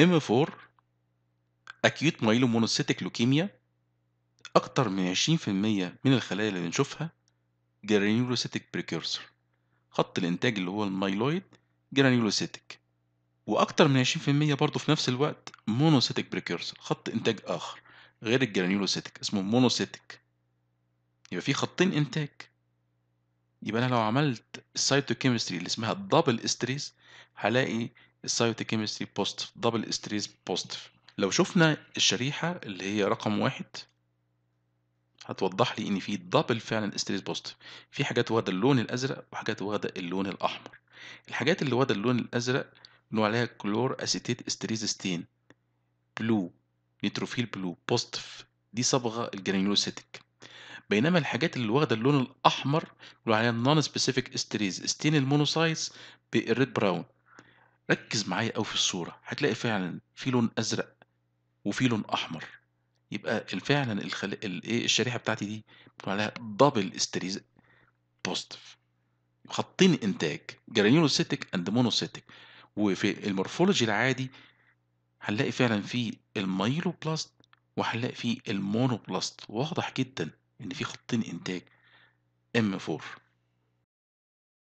M4 acute myelomonocytic leukemia أكتر من 20% من الخلايا اللي بنشوفها granulocytic precursor خط الإنتاج اللي هو ال myeloid granulocytic وأكتر من 20% برضه في نفس الوقت monocytic precursor خط إنتاج آخر غير ال granulocytic اسمه monocytic يبقى في خطين إنتاج. يبقى أنا لو عملت ال cytochemistry اللي اسمها double esterase هلاقي ال cytochemistry positive double esterase positive لو شفنا الشريحة اللي هي رقم واحد هتوضح لي إن في double فعلا esterase positive في حاجات واخدة اللون الأزرق وحاجات واخدة اللون الأحمر. الحاجات اللي واخدة اللون الأزرق بنقول عليها chloroacetate esterase stain. blue neutrophil blue positive دي صبغة ال granulocytic بينما الحاجات اللي واخدة اللون الأحمر بنقول عليها non specific esterase stain ال monocytes بال red brown ركز معايا قوي في الصورة. هتلاقي فعلا في لون أزرق وفي لون أحمر. يبقى فعلا الخل... الايه الشريحة بتاعتي دي بنقول عليها double esterase positive خطين إنتاج. granulocytic and monocytic وفي ال morphology العادي هنلاقي فعلا في ال myeloblast وهنلاقي في ال monoblast. واضح جدا إن في خطين إنتاج ام 4